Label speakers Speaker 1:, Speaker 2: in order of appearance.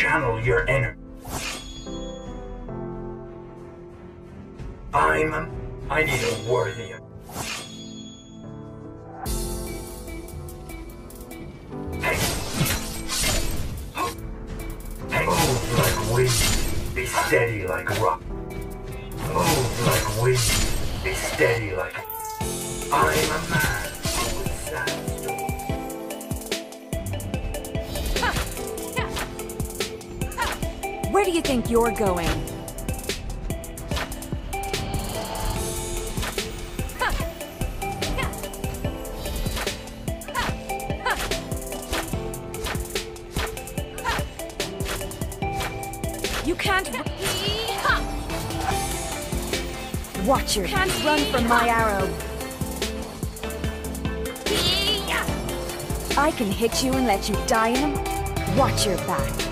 Speaker 1: channel your energy. I'm. I need a worthy. Move like wind. Be steady like rock. Move like wind. Be steady like. I'm a man
Speaker 2: Where do you think you're going? You can't... Watch your... Can't run from my arrow. I can hit you and let you die in him. Watch your back.